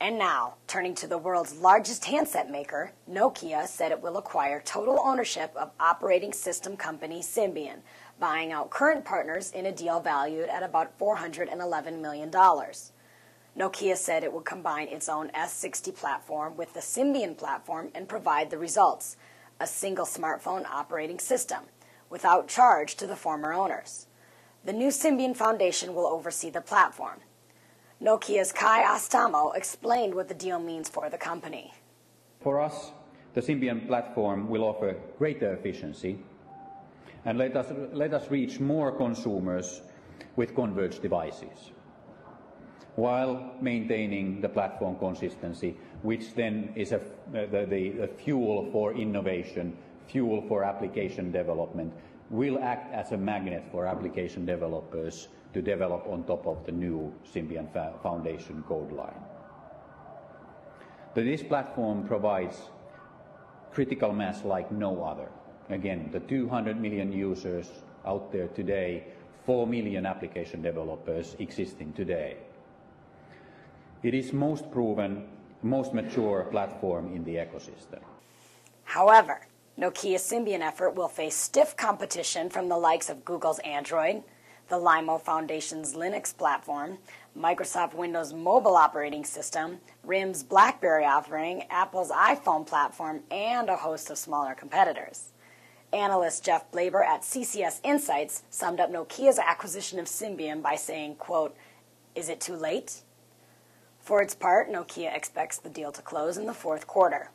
And now, turning to the world's largest handset maker, Nokia said it will acquire total ownership of operating system company Symbian, buying out current partners in a deal valued at about $411 million. Nokia said it would combine its own S60 platform with the Symbian platform and provide the results a single smartphone operating system, without charge to the former owners. The new Symbian Foundation will oversee the platform. Nokia's Kai Öistämö explained what the deal means for the company. For us, the Symbian platform will offer greater efficiency and let us, let us reach more consumers with converged devices while maintaining the platform consistency, which then is a, the, the, the fuel for innovation, fuel for application development, will act as a magnet for application developers to develop on top of the new Symbian Foundation code line. This platform provides critical mass like no other. Again, the 200 million users out there today, 4 million application developers existing today. It is most proven, most mature platform in the ecosystem. However, Nokia's Symbian effort will face stiff competition from the likes of Google's Android, the Limo Foundation's Linux platform, Microsoft Windows mobile operating system, RIM's BlackBerry offering, Apple's iPhone platform, and a host of smaller competitors. Analyst Geoff Blaber at CCS Insights summed up Nokia's acquisition of Symbian by saying, quote, is it too late? For its part, Nokia expects the deal to close in the fourth quarter.